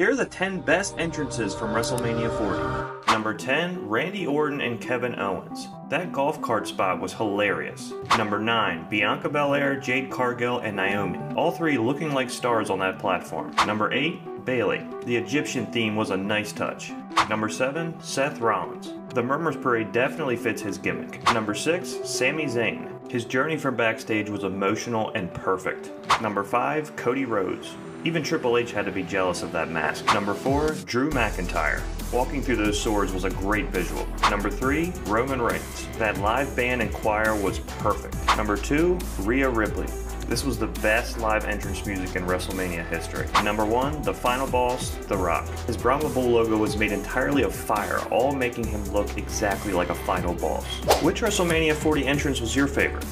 Here are the 10 best entrances from WrestleMania 40. Number 10, Randy Orton and Kevin Owens. That golf cart spot was hilarious. Number 9, Bianca Belair, Jade Cargill, and Naomi. All three looking like stars on that platform. Number 8, Bayley. The Egyptian theme was a nice touch. Number 7, Seth Rollins. The Murmurs Parade definitely fits his gimmick. Number 6, Sami Zayn. His journey from backstage was emotional and perfect. Number 5, Cody Rhodes. Even Triple H had to be jealous of that mask. Number 4, Drew McIntyre. Walking through those swords was a great visual. Number 3, Roman Reigns. That live band and choir was perfect. Number 2, Rhea Ripley. This was the best live entrance music in WrestleMania history. Number 1, the final boss, The Rock. His Brahma Bull logo was made entirely of fire, all making him look exactly like a final boss. Which WrestleMania 40 entrance was your favorite?